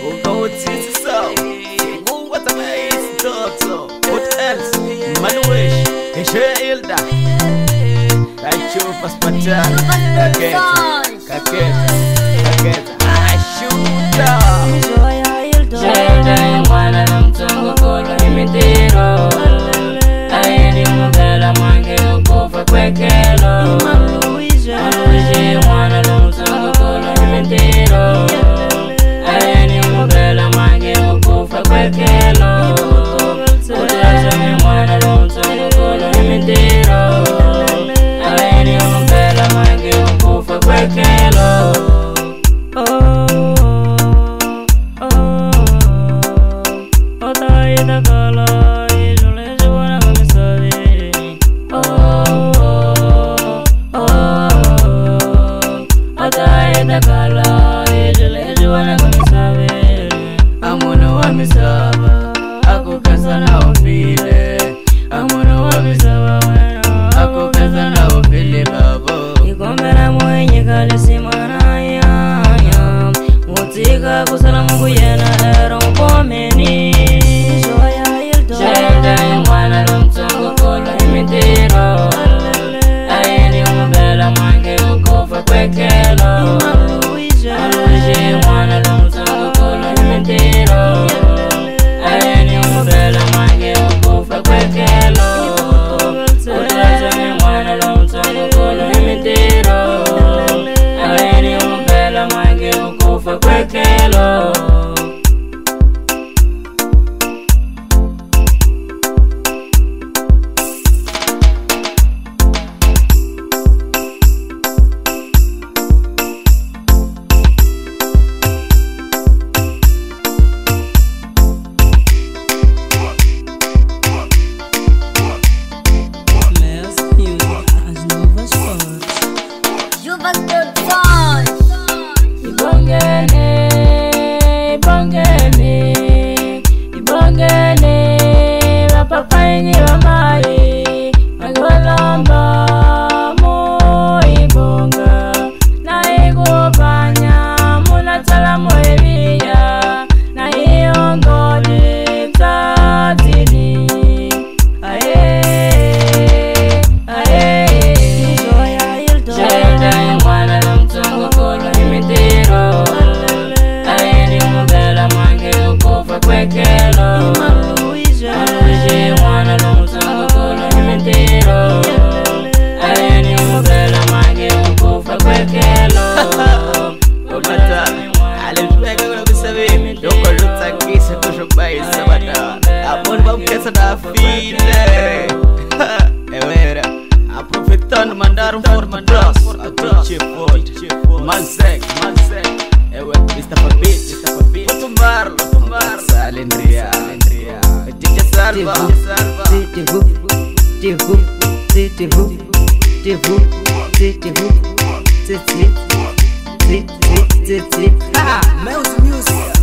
Ngokuthi so Ngoba tama isithatho What else? Manuish Eshe Ilda Achupa spatala Kaketa Kaketa Kaketa ngenda kala ijole nzibona nga misabe oh, oh, oh. atayenda kala ijole nzibona nga misabe amuno wa misaba akukasa na ofile amuno wa misaba wena akukasa na ofile babo ikombera mwenye kalisimana yanya mutika kusala mukuye Era aproveitando, mandar um forte abraço a DJ Void, Manzec, eu está para beat, está para beat. Vou tomar, vou tomar, salendria, salendria. DJ salva, salva. DJ Vu, DJ Vu, DJ Vu, DJ Vu, DJ Vu, DJ Vu, DJ Vu, DJ Vu. Meus music.